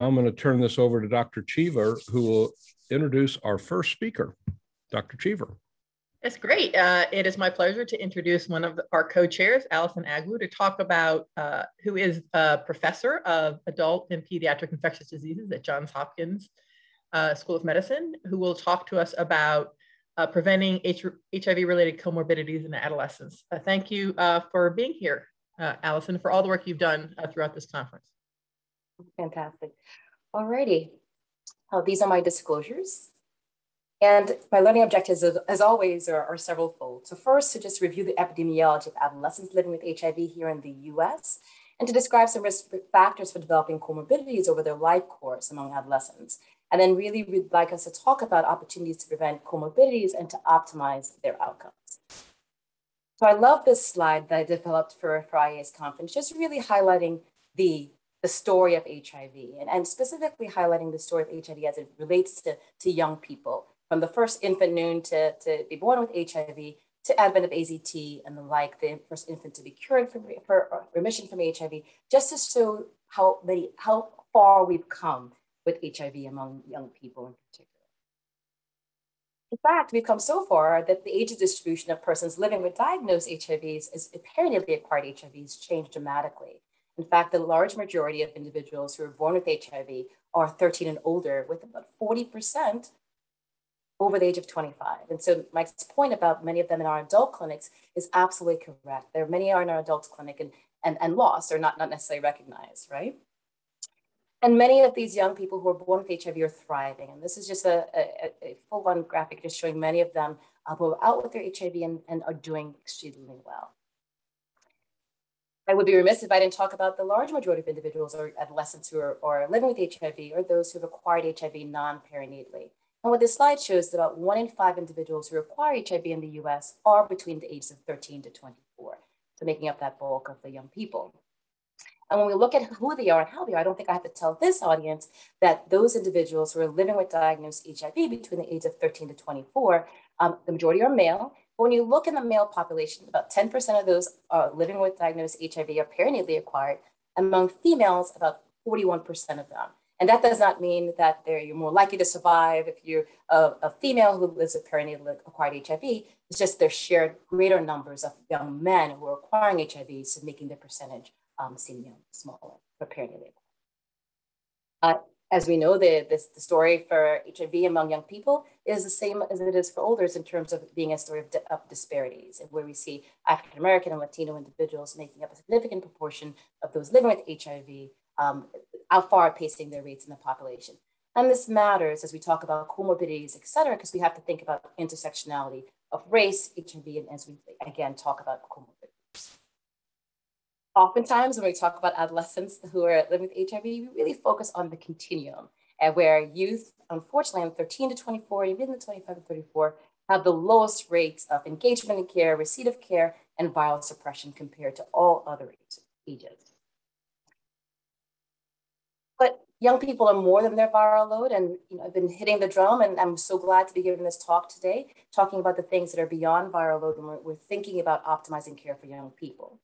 I'm going to turn this over to Dr. Cheever, who will introduce our first speaker. Dr. Cheever. It's great. Uh, it is my pleasure to introduce one of our co-chairs, Allison Agwu, to talk about uh, who is a professor of adult and pediatric infectious diseases at Johns Hopkins uh, School of Medicine, who will talk to us about uh, preventing HIV-related comorbidities in adolescents. Uh, thank you uh, for being here, Allison, for all the work you've done throughout this conference. Fantastic. All righty. Oh, these are my disclosures. And my learning objectives, as always, are, are several fold. So first, to just review the epidemiology of adolescents living with HIV here in the US, and to describe some risk factors for developing comorbidities over their life course among adolescents. And then really we'd like us to talk about opportunities to prevent comorbidities and to optimize their outcomes. So I love this slide that I developed for, for IAS conference, just really highlighting the the story of HIV and, and specifically highlighting the story of HIV as it relates to, to young people from the first infant known to, to be born with HIV to advent of AZT and the like, the first infant to be cured from for uh, remission from HIV, just to show how many, how far we've come with HIV among young people in particular. In fact, we've come so far that the age distribution of persons living with diagnosed HIVs is apparently acquired HIVs changed dramatically. In fact, the large majority of individuals who are born with HIV are 13 and older, with about 40% over the age of 25. And so Mike's point about many of them in our adult clinics is absolutely correct. There are many are in our adult clinic and, and, and lost or not, not necessarily recognized, right? And many of these young people who are born with HIV are thriving. And this is just a, a, a full-on graphic just showing many of them uh, who are out with their HIV and, and are doing extremely well. I would be remiss if I didn't talk about the large majority of individuals or adolescents who are, are living with HIV or those who have acquired HIV non-perinatally. And what this slide shows is about one in five individuals who acquire HIV in the US are between the ages of 13 to 24, so making up that bulk of the young people. And when we look at who they are and how they are, I don't think I have to tell this audience that those individuals who are living with diagnosed HIV between the age of 13 to 24, um, the majority are male, but when you look in the male population, about 10% of those uh, living with diagnosed HIV are perinatally acquired. Among females, about 41% of them. And that does not mean that you're more likely to survive if you're a, a female who lives with perinatally acquired HIV. It's just there's shared greater numbers of young men who are acquiring HIV, so making the percentage um, seem smaller for perinatally. Uh, as we know, the, this, the story for HIV among young people is the same as it is for olders in terms of being a story of, of disparities, and where we see African American and Latino individuals making up a significant proportion of those living with HIV, um, out far outpacing their rates in the population. And this matters as we talk about comorbidities, et cetera, because we have to think about intersectionality of race, HIV, and as we again talk about comorbidities oftentimes when we talk about adolescents who are living with HIV, we really focus on the continuum and where youth, unfortunately, in 13 to 24, even the 25 to 34, have the lowest rates of engagement in care, receipt of care, and viral suppression compared to all other ages. But young people are more than their viral load, and you know, I've been hitting the drum, and I'm so glad to be giving this talk today, talking about the things that are beyond viral load when we're, we're thinking about optimizing care for young people.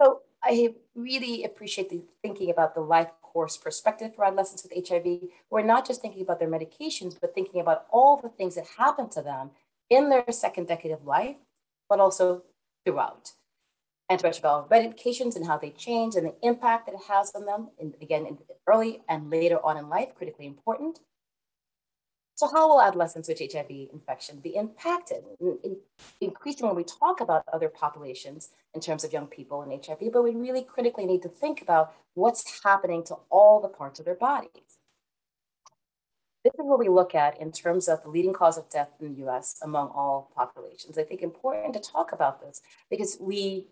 So I really appreciate the thinking about the life course perspective for adolescents with HIV. We're not just thinking about their medications, but thinking about all the things that happen to them in their second decade of life, but also throughout. Antiretroviral medications and how they change and the impact that it has on them, and again, in early and later on in life, critically important. So how will adolescents with HIV infection be impacted? In, increasingly when we talk about other populations in terms of young people and HIV, but we really critically need to think about what's happening to all the parts of their bodies. This is what we look at in terms of the leading cause of death in the US among all populations. I think important to talk about this because we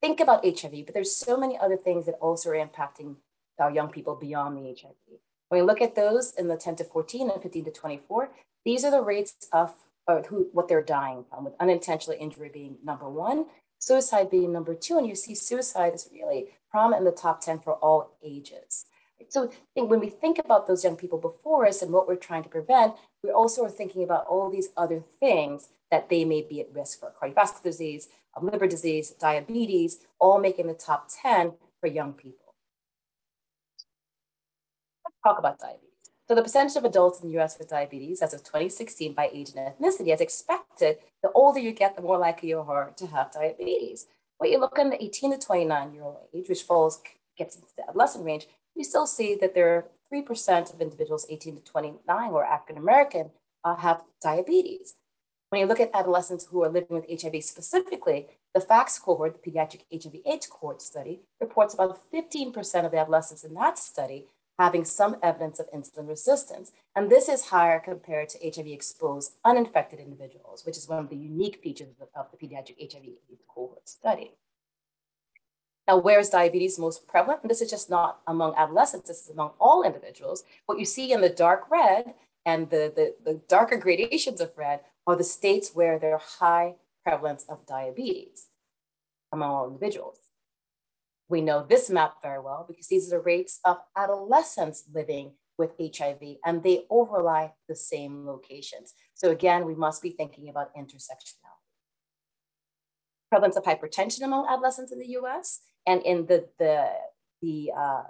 think about HIV, but there's so many other things that also are impacting our young people beyond the HIV. When we look at those in the 10 to 14 and 15 to 24, these are the rates of who, what they're dying from, with unintentional injury being number one, suicide being number two. And you see suicide is really prominent in the top 10 for all ages. So I think when we think about those young people before us and what we're trying to prevent, we also are thinking about all these other things that they may be at risk for cardiovascular disease, liver disease, diabetes, all making the top 10 for young people. Talk about diabetes. So the percentage of adults in the US with diabetes as of 2016 by age and ethnicity, as expected, the older you get, the more likely you are to have diabetes. When you look in the 18 to 29 year old age, which falls, gets into the adolescent range, you still see that there are 3% of individuals 18 to 29 who are African American uh, have diabetes. When you look at adolescents who are living with HIV specifically, the PHACS cohort, the pediatric HIV AIDS cohort study, reports about 15% of the adolescents in that study having some evidence of insulin resistance. And this is higher compared to HIV exposed uninfected individuals, which is one of the unique features of the pediatric HIV cohort study. Now, where is diabetes most prevalent? And this is just not among adolescents, this is among all individuals. What you see in the dark red and the, the, the darker gradations of red are the states where there are high prevalence of diabetes among all individuals. We know this map very well because these are the rates of adolescents living with HIV and they overlay the same locations. So again, we must be thinking about intersectionality. Prevalence of hypertension among adolescents in the US and in the, the, the, uh,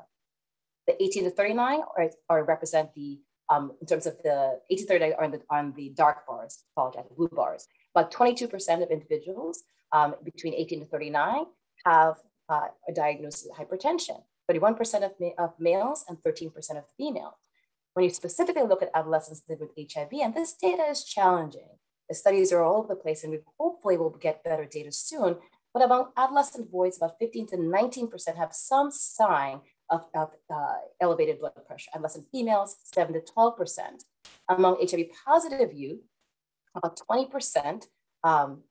the 18 to 39 or, represent the, um, in terms of the 18 to 39 are on the, on the dark bars, apologize, the blue bars. About 22% of individuals um, between 18 to 39 have uh, diagnosis of hypertension, 31% of, ma of males and 13% of females. When you specifically look at adolescents with HIV, and this data is challenging, the studies are all over the place, and we hopefully will get better data soon. But among adolescent boys, about 15 to 19% have some sign of, of uh, elevated blood pressure. Adolescent females, 7 to 12%. Among HIV positive youth, about 20% um,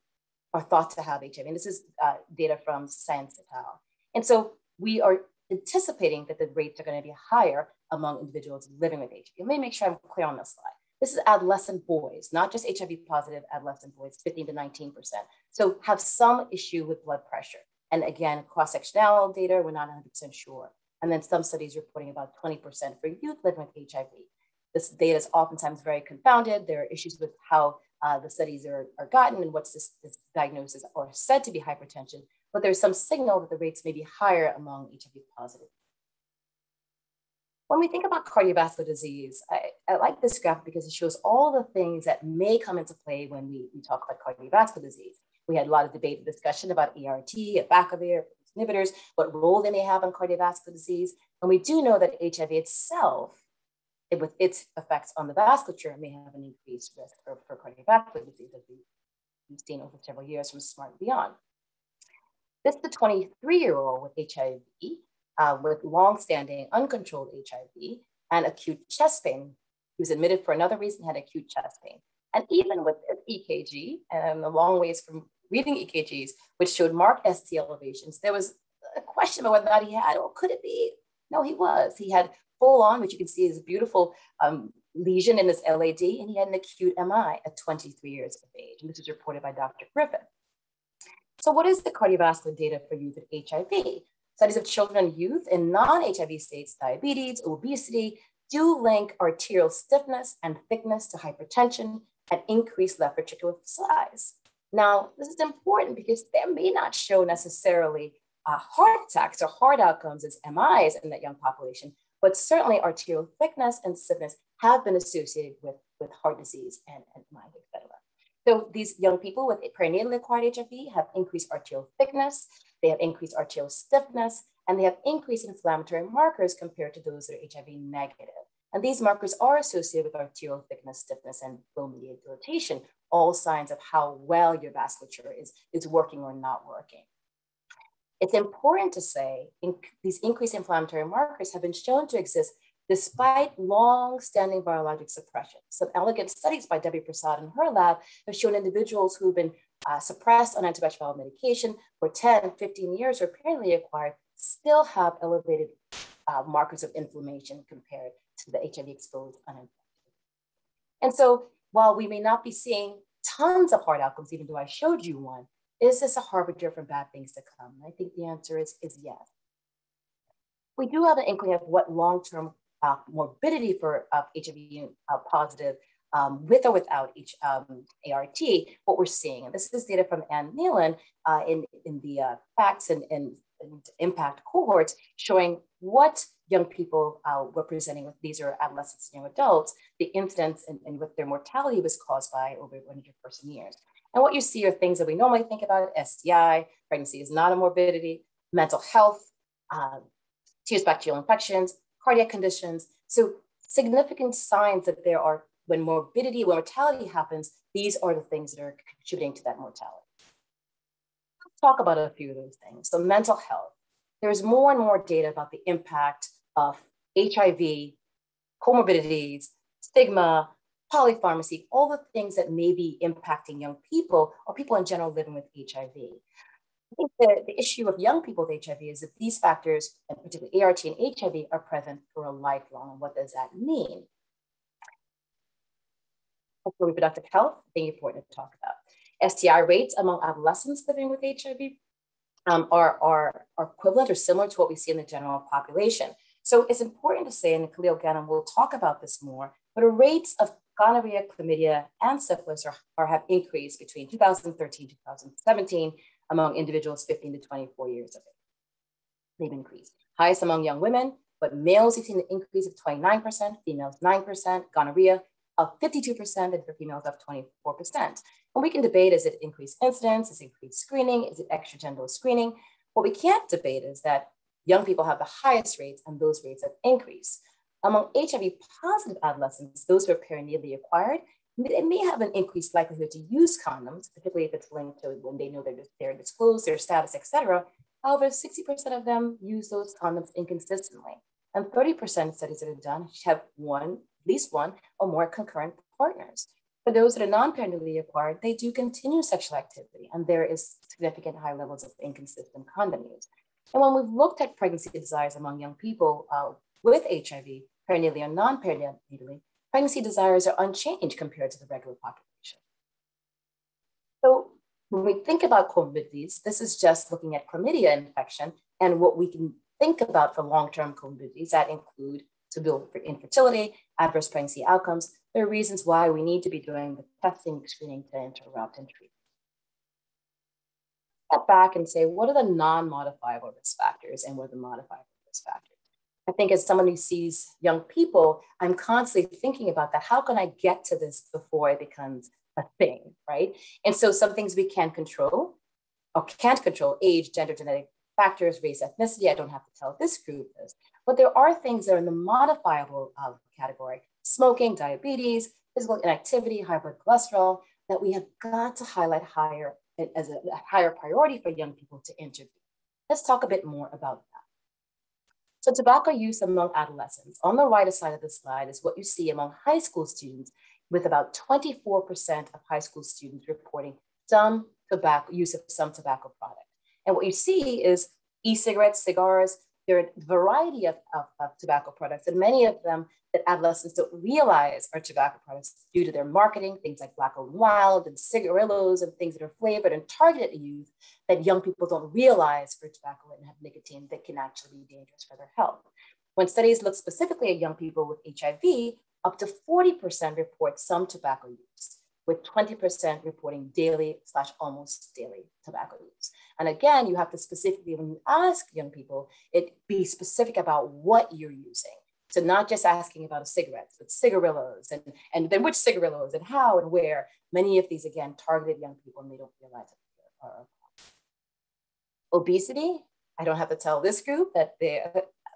are thought to have HIV. And this is uh, data from Science et al. And so we are anticipating that the rates are going to be higher among individuals living with HIV. Let me make sure I'm clear on this slide. This is adolescent boys, not just HIV positive adolescent boys, 15 to 19%. So have some issue with blood pressure. And again, cross-sectional data, we're not 100% sure. And then some studies reporting about 20% for youth living with HIV. This data is oftentimes very confounded. There are issues with how uh, the studies are, are gotten and what's this, this diagnosis or said to be hypertension, but there's some signal that the rates may be higher among HIV positive. When we think about cardiovascular disease, I, I, like this graph because it shows all the things that may come into play when we, we talk about cardiovascular disease. We had a lot of debate and discussion about ERT, abacavir, inhibitors, what role they may have in cardiovascular disease. And we do know that HIV itself it, with its effects on the vasculature may have an increased risk for, for cardiovascular disease, as we've seen over several years from SMART Beyond. This is the 23 year old with HIV, uh, with long-standing uncontrolled HIV and acute chest pain. He was admitted for another reason, had acute chest pain. And even with this EKG, and a long ways from reading EKGs, which showed marked ST elevations, there was a question about whether or not he had, or could it be? No, he was. He had full on, which you can see is a beautiful um, lesion in his LAD, and he had an acute MI at 23 years of age. And this was reported by Dr. Griffin. So what is the cardiovascular data for youth with HIV? Studies of children and youth in non-HIV states, diabetes, obesity, do link arterial stiffness and thickness to hypertension and increased left ventricular size. Now, this is important because they may not show necessarily uh, heart attacks or heart outcomes as MIs in that young population, but certainly arterial thickness and stiffness have been associated with, with heart disease and, and mind, et cetera. So these young people with perinatal acquired HIV have increased arterial thickness, they have increased arterial stiffness, and they have increased inflammatory markers compared to those that are HIV negative. And these markers are associated with arterial thickness, stiffness, and flow-mediated dilatation, all signs of how well your vasculature is, is working or not working. It's important to say in, these increased inflammatory markers have been shown to exist despite long-standing virologic suppression. Some elegant studies by Debbie Persaud and her lab have shown individuals who've been uh, suppressed on antiretroviral medication for 10, 15 years or parenally acquired still have elevated uh, markers of inflammation compared to the HIV exposed uninfected. And so while we may not be seeing tons of hard outcomes, even though I showed you one, is this a harbinger for bad things to come? I think the answer is, is yes. We do have an inkling of what long-term uh, morbidity for uh, HIV uh, positive um, with or without each um, ART, what we're seeing. And this is data from Anne Neilan uh, in, in the uh, PHACS and, and IMPAACT cohorts showing what young people uh, were presenting with, these are adolescents and young adults, the incidence and, and what their mortality was caused by over 100 person years. And what you see are things that we normally think about, STI, pregnancy is not a morbidity, mental health, um, serious bacterial infections, cardiac conditions. So significant signs that there are, when morbidity, when mortality happens, these are the things that are contributing to that mortality. Let's talk about a few of those things. So mental health. There's more and more data about the impact of HIV, comorbidities, stigma, polypharmacy, all the things that may be impacting young people or people in general living with HIV. I think the, the issue of young people with HIV is that these factors, and particularly ART and HIV, are present for a lifelong. What does that mean? Sexual reproductive health, think important to talk about. STI rates among adolescents living with HIV um, are, are, are equivalent or similar to what we see in the general population. So it's important to say, and Khalil Ghanem will talk about this more, but the rates of gonorrhea, chlamydia, and syphilis are, are have increased between 2013 2017 among individuals 15 to 24 years of age. They've increased. Highest among young women, but males, you've seen an increase of 29%, females 9%, gonorrhea of 52%, and for females up 24%. And we can debate, is it increased incidence, is it increased screening, is it extragenital screening? What we can't debate is that young people have the highest rates and those rates have increased. Among HIV positive adolescents, those who are perinatally acquired, they may have an increased likelihood to use condoms, particularly if it's linked to when they know they're, they're disclosed, their status, etc. However, 60% of them use those condoms inconsistently. And 30% of studies that are done have one, at least one or more concurrent partners. For those that are non-parental acquired, they do continue sexual activity, and there is significant high levels of inconsistent condom use. And when we've looked at pregnancy desires among young people uh, with HIV, perinatally or non-perinatally, pregnancy desires are unchanged compared to the regular population. So when we think about comorbidities, this is just looking at chlamydia infection and what we can think about for long-term comorbidities that include to build for infertility, adverse pregnancy outcomes. There are reasons why we need to be doing the testing, screening to interrupt and treat. Step back and say, what are the non-modifiable risk factors and what are the modifiable risk factors? I think as someone who sees young people, I'm constantly thinking about that. How can I get to this before it becomes a thing, right? And so some things we can control or can't control, age, gender, genetic factors, race, ethnicity. I don't have to tell this group this. But there are things that are in the modifiable uh, category, smoking, diabetes, physical inactivity, high blood cholesterol, that we have got to highlight higher as a, a higher priority for young people to intervene. Let's talk a bit more about that. So tobacco use among adolescents. On the right side of the slide is what you see among high school students, with about 24% of high school students reporting some tobacco use of some tobacco product. And what you see is e-cigarettes, cigars, there are a variety of, of, of, tobacco products, and many of them that adolescents don't realize are tobacco products due to their marketing, things like Black and Mild and cigarillos and things that are flavored and targeted at youth that young people don't realize for tobacco and have nicotine that can actually be dangerous for their health. When studies look specifically at young people with HIV, up to 40% report some tobacco use, with 20% reporting daily slash almost daily tobacco use. And again, you have to specifically, when you ask young people, it be specific about what you're using. So not just asking about a cigarette, but cigarillos and, and then which cigarillos and how and where. Many of these, again, targeted young people and they don't realize it. Obesity, I don't have to tell this group that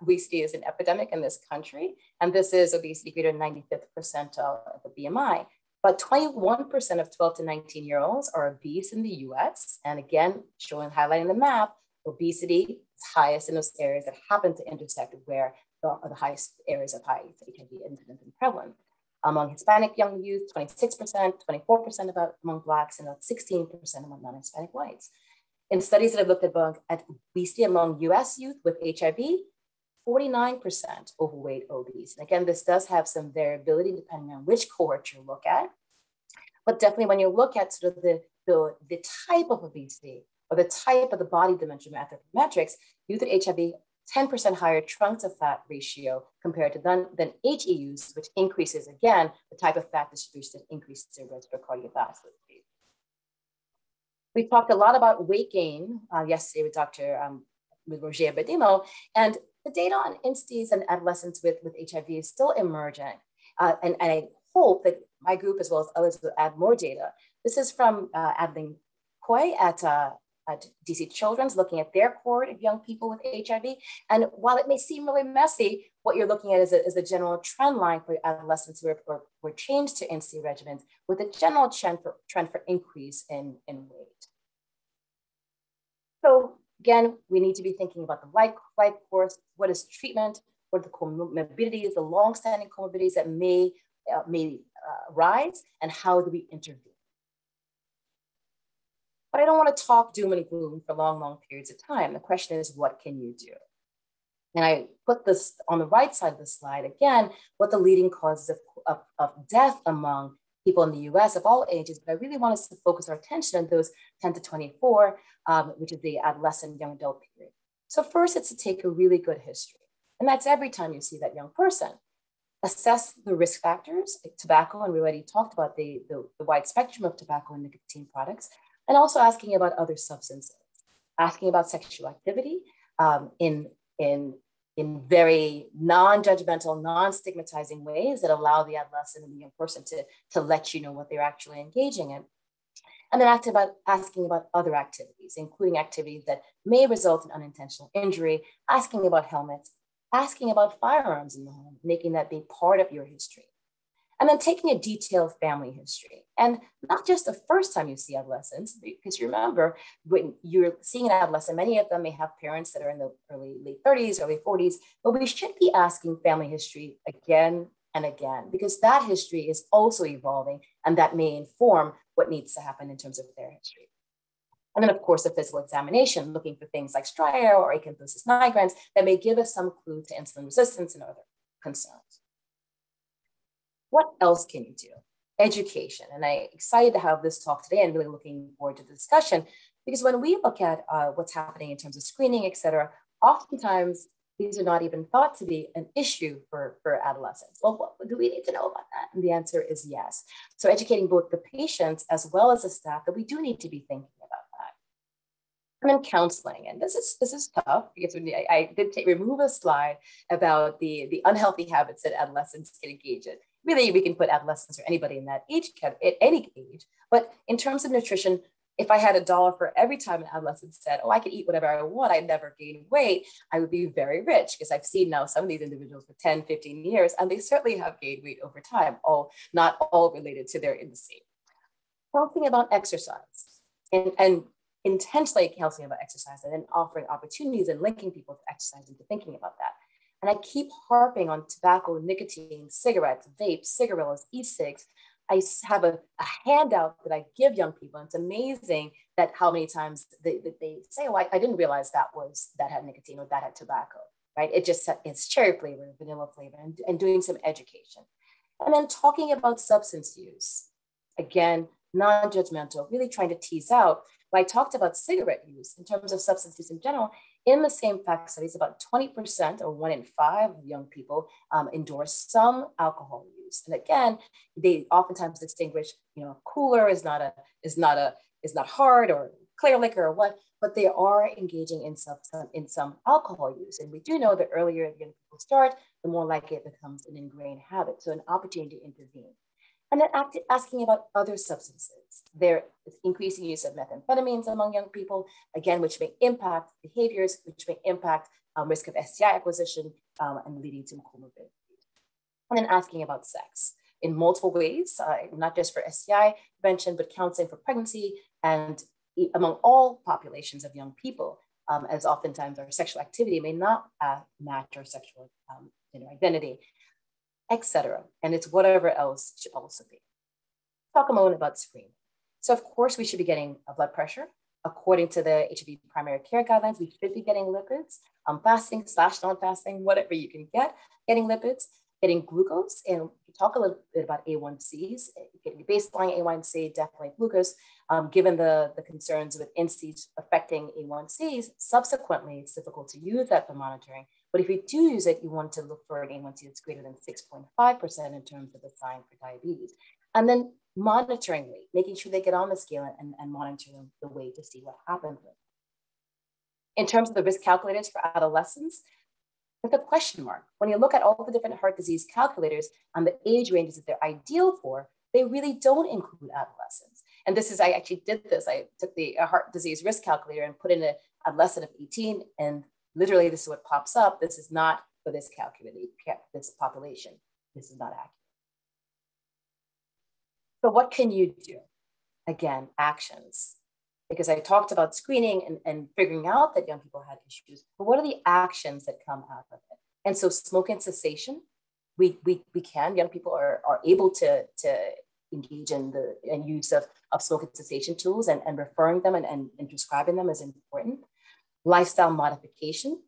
obesity is an epidemic in this country. And this is obesity greater than 95th percentile of the BMI. But 21% of 12 to 19 year olds are obese in the US. And again, showing, highlighting the map, obesity is highest in those areas that happen to intersect where the, the highest areas of high HIV incidence and prevalence. Among Hispanic young youth, 26%, 24% about among Blacks, and about 16% among non-Hispanic whites. In studies that have looked at, at obesity among US youth with HIV, 49% overweight obese. And again, this does have some variability depending on which cohort you look at. But definitely when you look at sort of the, the, the type of obesity or the type of the body dimension metrics, youth with HIV, 10% higher trunk to fat ratio compared to than, than HEUs, which increases again the type of fat distribution that increases the risk for cardiovascular disease. We talked a lot about weight gain uh, yesterday with Dr. Um, with Roger Bedimo. And the data on INSTIs and adolescents with, with HIV is still emerging. Uh, and, and, I hope that my group, as well as others, will add more data. This is from uh, Adeline Koay at, uh, at DC Children's, looking at their cohort of young people with HIV. And while it may seem really messy, what you're looking at is a, is a general trend line for adolescents who were, were changed to INSTI regimens with a general trend for, trend for increase in, in weight. So again, we need to be thinking about the life, course, what is treatment, what are the comorbidities, the long-standing comorbidities that may, uh, may uh, rise, and how do we intervene? But I don't want to talk doom and gloom for long, long periods of time. The question is, what can you do? And I put this on the right side of the slide again, what the leading causes of, of, of death among people in the US of all ages, but I really want us to focus our attention on those 10 to 24, um, which is the adolescent young adult period. So first it's to take a really good history. And that's every time you see that young person. Assess the risk factors, tobacco, and we already talked about the, the, the wide spectrum of tobacco and nicotine products, and also asking about other substances, asking about sexual activity um, in, in in very non-judgmental, non-stigmatizing ways that allow the adolescent and the young person to, to let you know what they're actually engaging in. And then act about asking about other activities, including activities that may result in unintentional injury, asking about helmets, asking about firearms in the home, making that be part of your history. And then taking a detailed family history. And not just the first time you see adolescents, because remember when you're seeing an adolescent, many of them may have parents that are in the early, late 30s, early 40s, but we should be asking family history again and again, because that history is also evolving and that may inform what needs to happen in terms of their history. And then, of course, the physical examination, looking for things like stria or acanthosis nigricans that may give us some clue to insulin resistance and other concerns. What else can you do? Education. And I'm excited to have this talk today and really looking forward to the discussion because when we look at uh, what's happening in terms of screening, et cetera, oftentimes these are not even thought to be an issue for, for adolescents. Well, what, do we need to know about that? And the answer is yes. So educating both the patients as well as the staff that we do need to be thinking about that. And then counseling, and this is this is tough because I, I did take, remove a slide about the, the unhealthy habits that adolescents can engage in really we can put adolescents or anybody in that age at any age. But in terms of nutrition, if I had a dollar for every time an adolescent said, Oh, I could eat whatever I want, I'd never gain weight, I would be very rich because I've seen now some of these individuals for 10, 15 years, and they certainly have gained weight over time, all not all related to their industry. Talking about exercise and, and intentionally counseling about exercise and then offering opportunities and linking people to exercise into thinking about that. And I keep harping on tobacco, nicotine, cigarettes, vapes, cigarillos, e-cigs. I have a, a, handout that I give young people. And it's amazing that how many times they, they say, oh, I, I, didn't realize that was that had nicotine or that had tobacco, right? It just, it's cherry flavor, vanilla flavor, and, and doing some education. And then talking about substance use. Again, non-judgmental, really trying to tease out. When I talked about cigarette use in terms of substance use in general, in the same fact studies, about 20% or one in five young people um, endorse some alcohol use. And again, they oftentimes distinguish, you know, cooler is not a is not a is not hard or clear liquor or what, but they are engaging in some, in some alcohol use. And we do know that earlier young people start, the more likely it becomes an ingrained habit. So an opportunity to intervene. And then act, asking about other substances. There is increasing use of methamphetamines among young people, again, which may impact behaviors, which may impact um, risk of STI acquisition um, and leading to comorbidity. And then asking about sex in multiple ways, uh, not just for STI prevention, but counseling for pregnancy and among all populations of young people, um, as oftentimes our sexual activity may not uh, match our sexual um, identity etc. And it's whatever else should also be. Talk a moment about screening. So of course we should be getting a blood pressure. According to the HIV primary care guidelines, we should be getting lipids, um, fasting slash non-fasting, whatever you can get, getting lipids, getting glucose, and we talk a little bit about A1Cs, getting baseline A1C, definitely glucose, um, given the, the concerns with INSTIs affecting A1Cs, subsequently it's difficult to use that for monitoring, but if you do use it, you want to look for an A1C that's greater than 6.5% in terms of the sign for diabetes. And then monitoring weight, making sure they get on the scale and, and monitor the weight to see what happens In terms of the risk calculators for adolescents, with a question mark. When you look at all the different heart disease calculators and the age ranges that they're ideal for, they really don't include adolescents. And this is, I actually did this. I took the uh, heart disease risk calculator and put in a adolescent of 18, and literally this is what pops up. This is not for this calculated, this population. This is not accurate. So what can you do? Again, actions. Because I talked about screening and, and figuring out that young people had issues, but what are the actions that come out of it? And so smoking cessation, we, we, we can, young people are, are able to, to engage in the and use of, of smoking cessation tools and, and referring them and, and, and prescribing them is important. Lifestyle modification,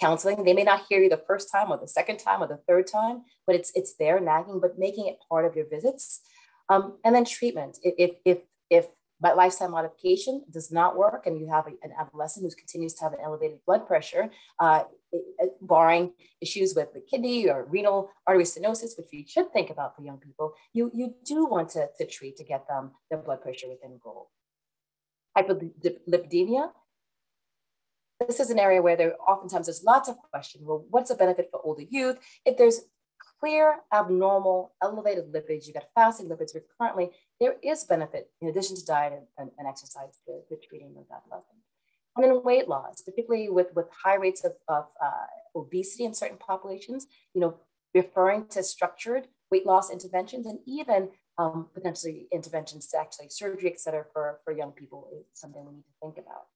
counseling. They may not hear you the first time or the second time or the third time, but it's it's there nagging, but making it part of your visits. Um, and then treatment. If if if but lifestyle modification does not work and you have a, an adolescent who continues to have an elevated blood pressure, uh, barring issues with the kidney or renal artery stenosis, which you should think about for young people, you, you do want to, to treat to get them their blood pressure within goal. Hyperlipidemia, this is an area where there oftentimes there's lots of questions. Well, what's the benefit for older youth? If there's clear, abnormal, elevated lipids, you've got fasting lipids, but currently there is benefit in addition to diet and, and, and exercise to, to treating those adolescents. And then weight loss, particularly with, with high rates of, of uh, obesity in certain populations, you know, referring to structured weight loss interventions and even um, potentially interventions to actually surgery, et cetera, for, for young people is something we need to think about.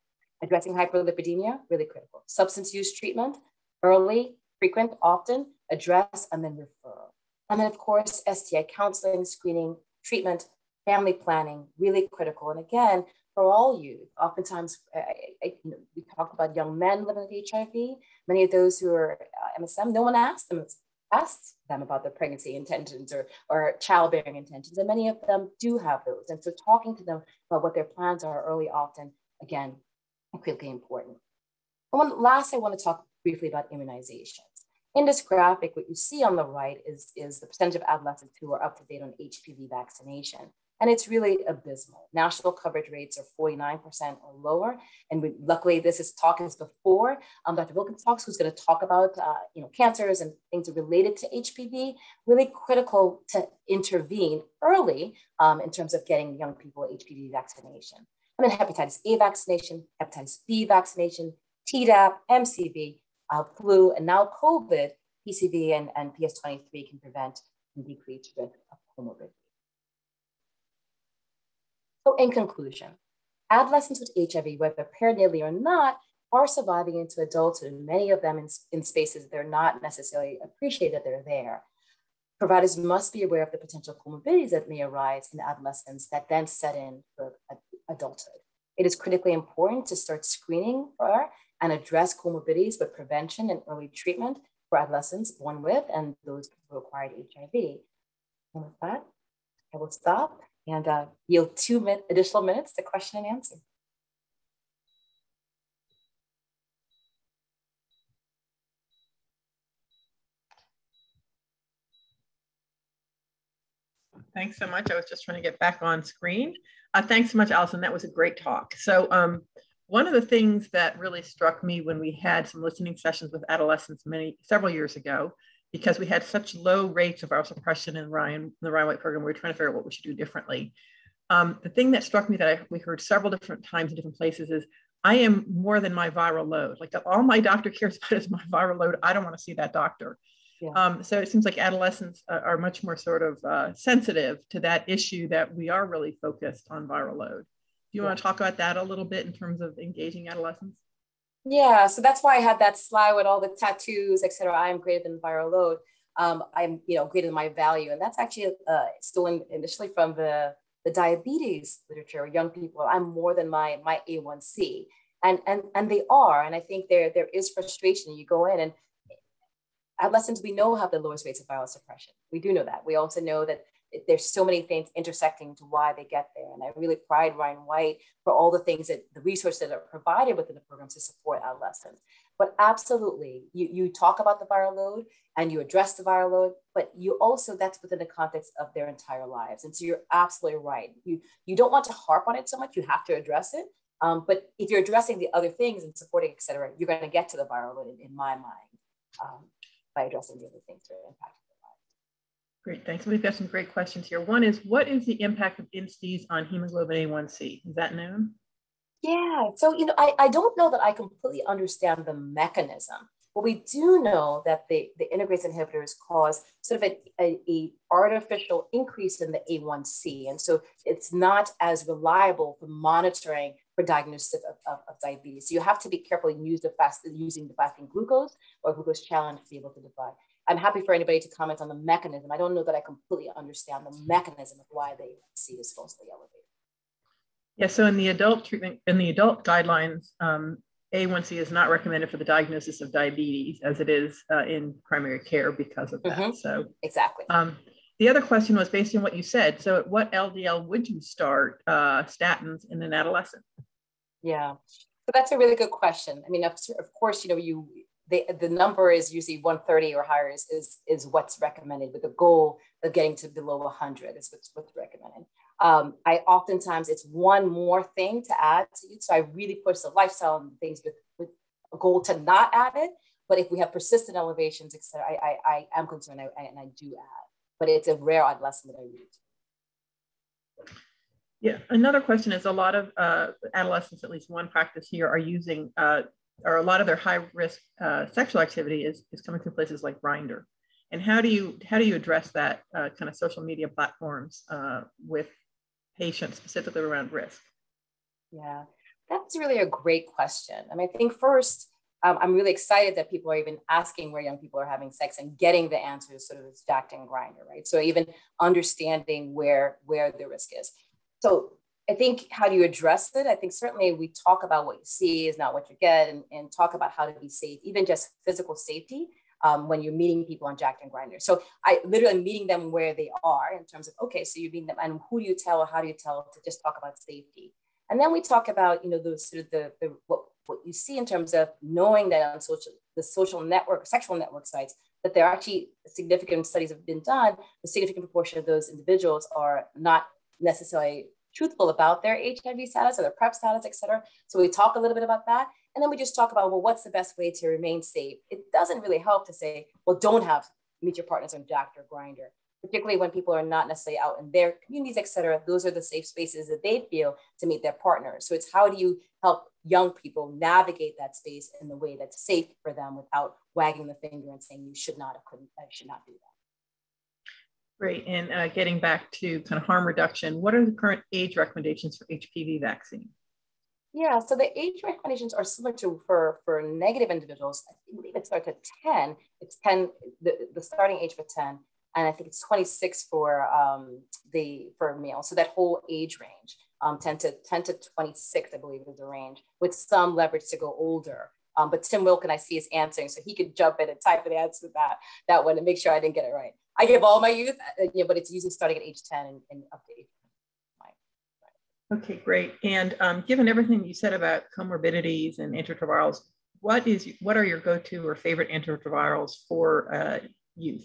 Addressing hyperlipidemia, really critical. Substance use treatment, early, frequent, often, address, and then referral. And then, of course, STI counseling, screening, treatment, family planning, really critical. And again, for all youth, oftentimes I, I, you know, we talk about young men living with HIV. Many of those who are uh, MSM, no one asks them asked them about their pregnancy intentions or, or childbearing intentions, and many of them do have those. And so, talking to them about what their plans are early, often again, critically important. And one last, I want to talk briefly about immunizations. In this graphic, what you see on the right is, is the percentage of adolescents who are up to date on HPV vaccination. And it's really abysmal. National coverage rates are 49% or lower. And we, luckily, this is talking before um, Dr. Wilkins talks, who's going to talk about uh, you know, cancers and things related to HPV. Really critical to intervene early um, in terms of getting young people HPV vaccination. And then hepatitis A vaccination, hepatitis B vaccination, Tdap, MCV, uh, flu, and now COVID, PCV and, and PS23 can prevent and decrease risk of comorbidity. So in conclusion, adolescents with HIV, whether perinatally or not, are surviving into adulthood, many of them in, in spaces they're not necessarily appreciated they're there. Providers must be aware of the potential comorbidities that may arise in adolescence that then set in for adulthood. It is critically important to start screening for and address comorbidities with prevention and early treatment for adolescents born with and those who acquired HIV. And with that, I will stop and uh, yield two min additional minutes to question and answer. Thanks so much. I was just trying to get back on screen. Uh, thanks so much, Allison. That was a great talk. So um, one of the things that really struck me when we had some listening sessions with adolescents many several years ago, because we had such low rates of viral suppression in Ryan, the Ryan White program, we were trying to figure out what we should do differently. Um, the thing that struck me that I, we heard several different times in different places is I am more than my viral load. Like all my doctor cares about is my viral load. I don't want to see that doctor. Yeah. Um, so it seems like adolescents are much more sort of uh, sensitive to that issue that we are really focused on viral load. Do you yeah. want to talk about that a little bit in terms of engaging adolescents? Yeah, so that's why I had that slide with all the tattoos, et cetera. I am greater than viral load. Um, I'm, you know, greater than my value. And that's actually uh, stolen initially from the, the diabetes literature, young people. I'm more than my, my A1C. And, and, and they are. And I think there, there is frustration. You go in and adolescents, we know have the lowest rates of viral suppression. We do know that. We also know that there's so many things intersecting to why they get there. And I really pride Ryan White for all the things that the resources that are provided within the program to support adolescents. But absolutely, you, you talk about the viral load and you address the viral load, but you also, that's within the context of their entire lives. And so you're absolutely right. You, you don't want to harp on it so much, you have to address it, Um, but if you're addressing the other things and supporting, et cetera, you're going to get to the viral load in, in my mind um, by addressing the other things that are impacting the life. Great, thanks. We've got some great questions here. One is, what is the impact of INSTIs on hemoglobin A1C? Is that known? Yeah, so you know, I, I don't know that I completely understand the mechanism. But we do know that the, the integrase inhibitors cause sort of a, a, a, artificial increase in the A1C. And so it's not as reliable for monitoring for diagnosis of, of, of diabetes. So you have to be careful in use the fast, using the fasting glucose or glucose challenge to be able to divide. I'm happy for anybody to comment on the mechanism. I don't know that I completely understand the mechanism of why the A1C is mostly elevated. Yeah, so in the adult treatment, in the adult guidelines, um, a1C is not recommended for the diagnosis of diabetes as it is uh, in primary care because of that. Mm-hmm. So exactly. Um, the other question was based on what you said. So at what LDL would you start uh, statins in an adolescent? Yeah, so that's a really good question. I mean, of, of course, you know, you the, the number is usually 130 or higher is, is, is what's recommended with the goal of getting to below 100 is what's, what's recommended. Um, I oftentimes it's one more thing to add to it. So I really push the lifestyle and things with, with a goal to not add it. But if we have persistent elevations, etc., I, I, I am concerned I, I, and I do add. But it's a rare adolescent that I read. Yeah, another question is a lot of uh, adolescents, at least one practice here, are using, uh, or a lot of their high risk uh, sexual activity is, is coming from places like Grindr. And how do you how do you address that uh, kind of social media platforms uh, with patients specifically around risk? Yeah, that's really a great question. I mean, I think first, um, I'm really excited that people are even asking where young people are having sex and getting the answers sort of this Jack'd and Grindr, right? So even understanding where where the risk is. So I think how do you address it? I think certainly we talk about what you see is not what you get and, and talk about how to be safe, even just physical safety um, when you're meeting people on Jack and Grindr. So I literally meeting them where they are in terms of, okay, so you're meeting them and who do you tell or how do you tell to just talk about safety. And then we talk about, you know, those sort of the, the what, what you see in terms of knowing that on social, the social network, sexual network sites, that there are actually significant studies have been done, a significant proportion of those individuals are not necessarily truthful about their HIV status or their PrEP status, et cetera. So we talk a little bit about that. And then we just talk about, well, what's the best way to remain safe? It doesn't really help to say, well, don't have meet your partners on doctor Grindr particularly when people are not necessarily out in their communities, et cetera. Those are the safe spaces that they feel to meet their partners. So it's how do you help young people navigate that space in the way that's safe for them without wagging the finger and saying you should not, have couldn't, I should not do that. Great. And uh, getting back to kind of harm reduction, what are the current age recommendations for HPV vaccine? Yeah, so the age recommendations are similar to for, for negative individuals. I believe it starts at 10. It's 10, the, the starting age for 10. And I think it's 26 for um, the for male. So that whole age range, um, 10 to 10 to 26, I believe is the range, with some leverage to go older. Um, but Tim Wilkin, I see is answering, so he could jump in and type an answer to that that one and make sure I didn't get it right. I give all my youth, uh, yeah, but it's usually starting at age 10 and, and up to age Okay, great. And um, given everything you said about comorbidities and antiretrovirals, what is what are your go-to or favorite antiretrovirals for uh, youth?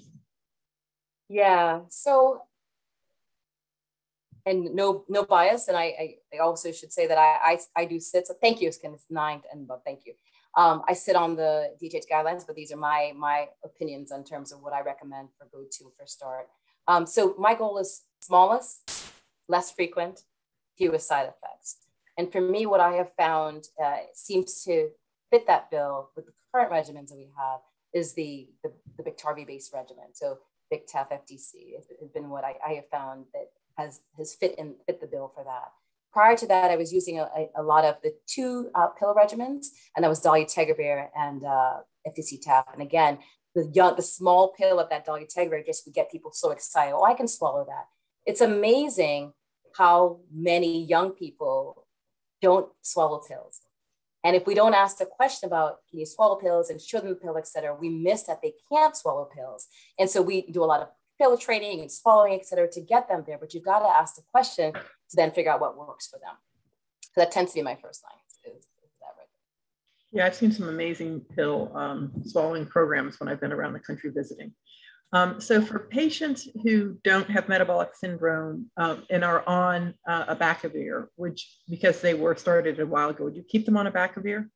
Yeah, so and no no bias, and I, I, also should say that I, I, I do sit. So thank you. It's nine and but thank you. Um, I sit on the DHH guidelines, but these are my my opinions in terms of what I recommend for go-to for start. Um, so my goal is smallest, less frequent, fewest side effects. And for me, what I have found uh, seems to fit that bill with the current regimens that we have is the, the, the Biktarvy-based regimen. So BICTAF FDC has been what I, I have found that has, has fit, in, fit the bill for that. Prior to that, I was using a, a lot of the two uh, pill regimens, and that was dolutegravir and uh, FDC-TAF. And again, the young, the small pill of that dolutegravir just would get people so excited. Oh, I can swallow that. It's amazing how many young people don't swallow pills. And if we don't ask the question about can you swallow pills and should the pill, et cetera, we miss that they can't swallow pills. And so we do a lot of pill training and swallowing, et cetera, to get them there. But you've got to ask the question to then figure out what works for them. So that tends to be my first line. Is, is right? Yeah, I've seen some amazing pill um, swallowing programs when I've been around the country visiting. Um, so for patients who don't have metabolic syndrome um, and are on uh, abacavir, which because they were started a while ago, would you keep them on abacavir?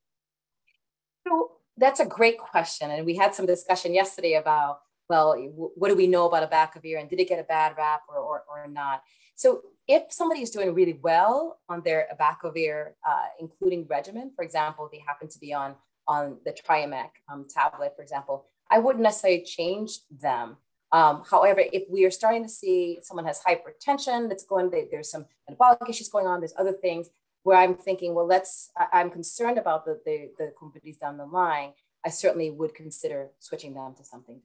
So that's a great question. And we had some discussion yesterday about, well, what do we know about abacavir and did it get a bad rap or, or, or not? So if somebody is doing really well on their abacavir, uh, including regimen, for example, they happen to be on, on the Triumeq um, tablet, for example, I wouldn't necessarily change them. Um, however, if we are starting to see someone has hypertension that's going, there's some metabolic issues going on, there's other things where I'm thinking, well, let's, I, am concerned about the, the, the comorbidities down the line, I certainly would consider switching them to something.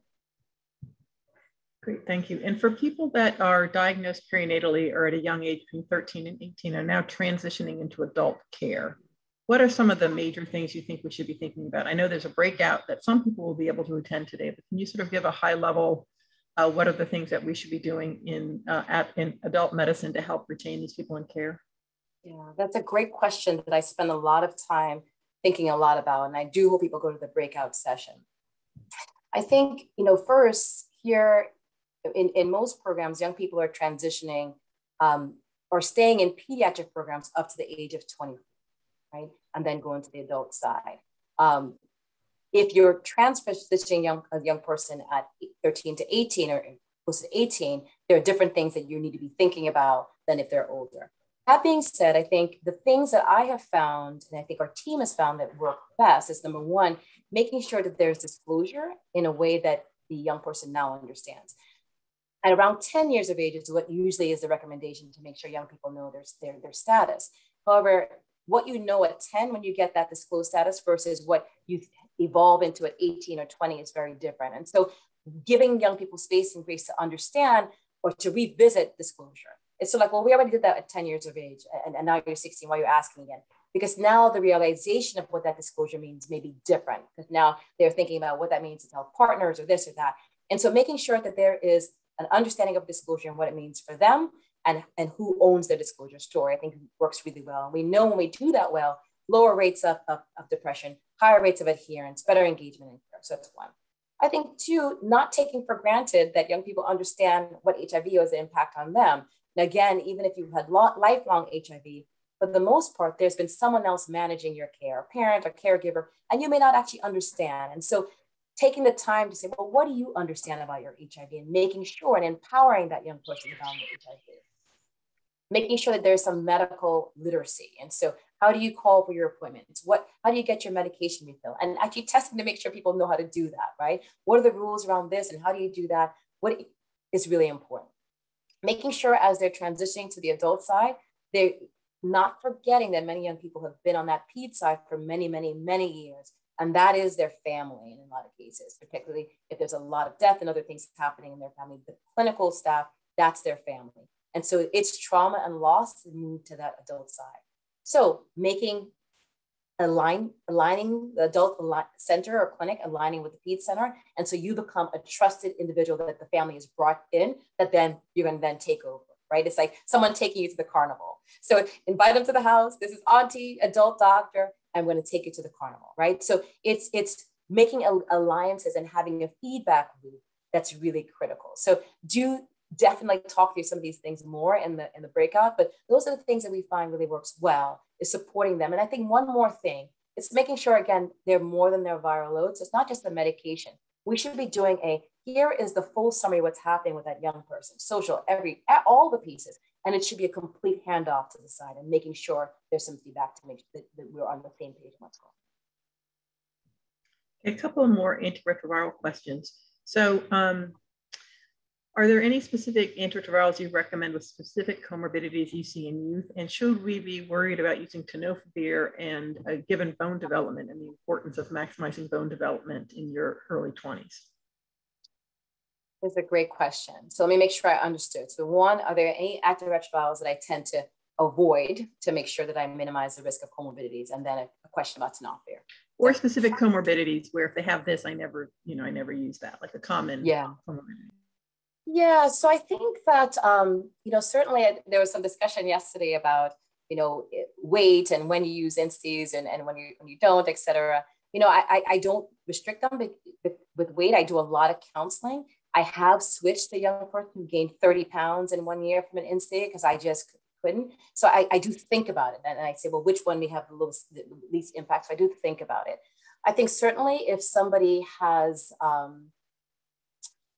Great, thank you. And for people that are diagnosed perinatally or at a young age between 13 and 18 are now transitioning into adult care, what are some of the major things you think we should be thinking about? I know there's a breakout that some people will be able to attend today, but can you sort of give a high level, uh, what are the things that we should be doing in, uh, at, in adult medicine to help retain these people in care? Yeah, that's a great question that I spend a lot of time thinking a lot about, and I do hope people go to the breakout session. I think, you know, first here in, in most programs, young people are transitioning um, or staying in pediatric programs up to the age of 20, right? And then going to the adult side. Um, if you're transitioning young, a young person at 13 to 18 or close to 18, there are different things that you need to be thinking about than if they're older. That being said, I think the things that I have found, and I think our team has found that work best, is number one, making sure that there's disclosure in a way that the young person now understands. At around 10 years of age is what usually is the recommendation to make sure young people know their, their, their status. However, what you know at 10 when you get that disclosed status versus what you evolve into at 18 or 20 is very different. And so giving young people space and grace to understand or to revisit disclosure it's so like, well, we already did that at 10 years of age, and, and now you're 16. Why are you asking again? Because now the realization of what that disclosure means may be different. Because now they're thinking about what that means to tell partners or this or that. And so making sure that there is an understanding of disclosure and what it means for them and, and who owns their disclosure story, I think works really well. And we know when we do that well, lower rates of, of, of depression, higher rates of adherence, better engagement in care. So that's one. I think two, not taking for granted that young people understand what HIV has an impact on them. And again, even if you've had lifelong HIV, for the most part, there's been someone else managing your care, a parent, a caregiver, and you may not actually understand. And so taking the time to say, well, what do you understand about your HIV and making sure and empowering that young person about HIV. Making sure that there's some medical literacy. And so how do you call for your appointments? What, how do you get your medication refill? And actually testing to make sure people know how to do that, right? What are the rules around this and how do you do that? What is really important making sure as they're transitioning to the adult side, they're not forgetting that many young people have been on that PED side for many, many, many years. And that is their family in a lot of cases, particularly if there's a lot of death and other things happening in their family. The clinical staff, that's their family. And so it's trauma and loss to move to that adult side. So making align, aligning the adult center or clinic, aligning with the PED center. And so you become a trusted individual that the family is brought in that then you're going to then take over, right? It's like someone taking you to the carnival. So invite them to the house. This is auntie, adult doctor. I'm going to take you to the carnival, right? So it's, it's making alliances and having a feedback loop that's really critical. So do definitely talk through some of these things more in the in the breakout but those are the things that we find really works well is supporting them. And i think one more thing is making sure again they're more than their viral loads. It's not just the medication. We should be doing a here is the full summary what's happening with that young person. Social every all the pieces and it should be a complete handoff to the side and making sure there's some feedback to make sure that, that we're on the same page what's going a couple more antiretroviral questions so um, are there any specific antiretrovirals you recommend with specific comorbidities you see in youth? And should we be worried about using tenofovir and given bone development and the importance of maximizing bone development in your early 20s? That's a great question. So let me make sure I understood. So one, are there any antiretrovirals that I tend to avoid to make sure that I minimize the risk of comorbidities? And then a, a question about tenofovir. Or specific comorbidities where if they have this, I never, you know, I never use that, like a common yeah. comorbidity. Yeah, so I think that um, you know certainly there was some discussion yesterday about you know weight and when you use INSTIs and, and when you when you don't, etc. You know, I, I don't restrict them with, with weight. I do a lot of counseling I have switched a young person who gained 30 pounds in one year from an INSTI because I just couldn't. So I, I, do think about it and I say, well, which one may have the, lowest, the least impact? So I do think about it. I think certainly if somebody has, um,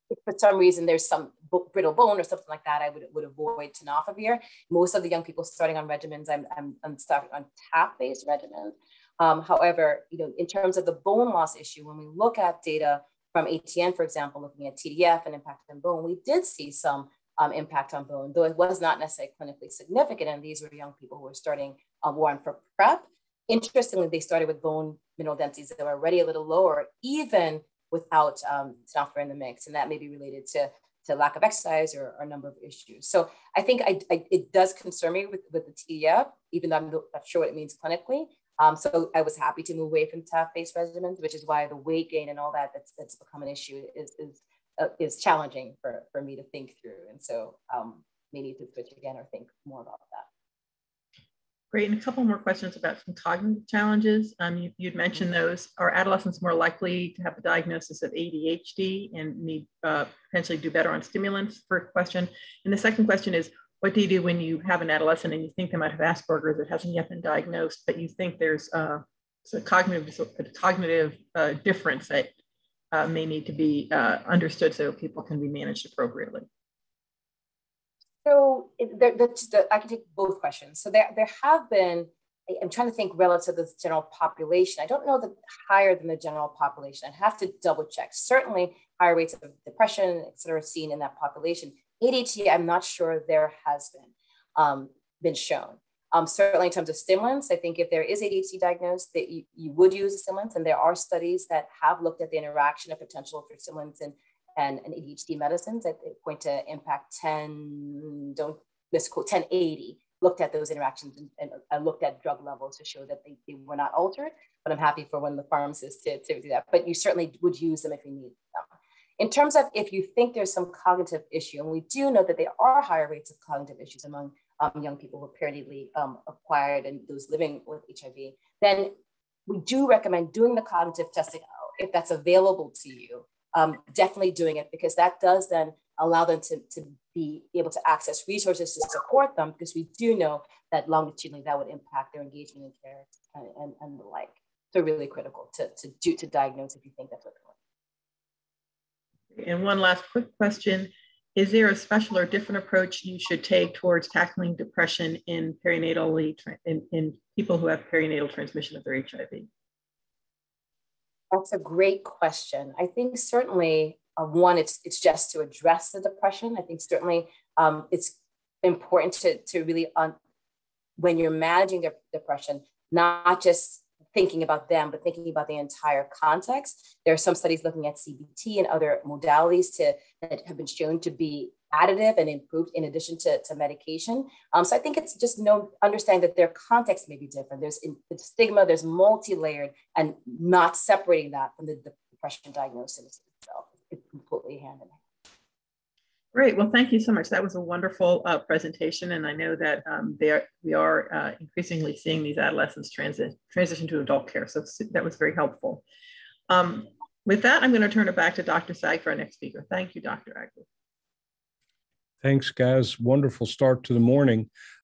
if for some reason there's some brittle bone or something like that, I would, would avoid tenofovir. Most of the young people starting on regimens, I'm, I'm, I'm starting on TAF-based regimens. Um, however, you know, in terms of the bone loss issue, when we look at data from ATN, for example, looking at TDF and impact on bone, we did see some um, impact on bone, though it was not necessarily clinically significant. And these were young people who were starting um, one for PrEP. Interestingly, they started with bone mineral densities that were already a little lower, even without um, tenofovir in the mix. And that may be related to, to lack of exercise or, or a number of issues. So I think I, I, it does concern me with, with the TDF, even though I'm not sure what it means clinically. Um, so I was happy to move away from TAF-based regimens, which is why the weight gain and all that that's, that's become an issue is, is, uh, is challenging for, for me to think through. And so um, may need to switch again or think more about that. Great, and a couple more questions about some cognitive challenges. Um, you, would mentioned those. Are adolescents more likely to have a diagnosis of ADHD and need uh, potentially do better on stimulants? First question. And the second question is, what do you do when you have an adolescent and you think they might have Asperger's that hasn't yet been diagnosed, but you think there's uh, a cognitive, a cognitive uh, difference that uh, may need to be uh, understood so people can be managed appropriately? So there, the, I can take both questions. So there, there have been, I'm trying to think relative to the general population. I don't know that higher than the general population. I have to double check. Certainly higher rates of depression, et cetera, seen in that population. ADHD, I'm not sure there has been um, been shown. Um, certainly in terms of stimulants, I think if there is ADHD diagnosed, that you, you would use a stimulant. And there are studies that have looked at the interaction of potential for stimulants and, and, and ADHD medicines that point to IMPAACT 10, don't misquote, 1080, looked at those interactions and, and, and, looked at drug levels to show that they, they were not altered. But I'm happy for one of the pharmacists to, to do that. But you certainly would use them if you need them. In terms of if you think there's some cognitive issue, and we do know that there are higher rates of cognitive issues among um, young people who are perinatally um, acquired and those living with HIV, then we do recommend doing the cognitive testing if that's available to you. Um, definitely doing it because that does then allow them to, to be able to access resources to support them because we do know that longitudinally that would impact their engagement in care and, and, and the like. So really critical to, to do to diagnose if you think that's going and one last quick question. Is there a special or different approach you should take towards tackling depression in perinatally in, in people who have perinatal transmission of their HIV? That's a great question. I think certainly uh, one, it's it's just to address the depression. I think certainly um, it's important to to really on when you're managing their depression, not just thinking about them, but thinking about the entire context. There are some studies looking at CBT and other modalities to, that have been shown to be additive and improved in addition to, to medication. Um, so I think it's just no understanding that their context may be different. There's in, the stigma, there's multi-layered and not separating that from the depression diagnosis itself. It's completely hand in hand. Great. Well, thank you so much. That was a wonderful uh, presentation. And I know that um, are, we are uh, increasingly seeing these adolescents transit, transition to adult care. So that was very helpful. Um, with that, I'm going to turn it back to Dr. Saag for our next speaker. Thank you, Dr. Agwu. Thanks, guys. Wonderful start to the morning.